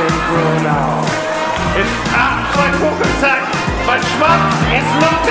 It's out It's ah, mein Kuchensack. Mein Schwanz ist lustig.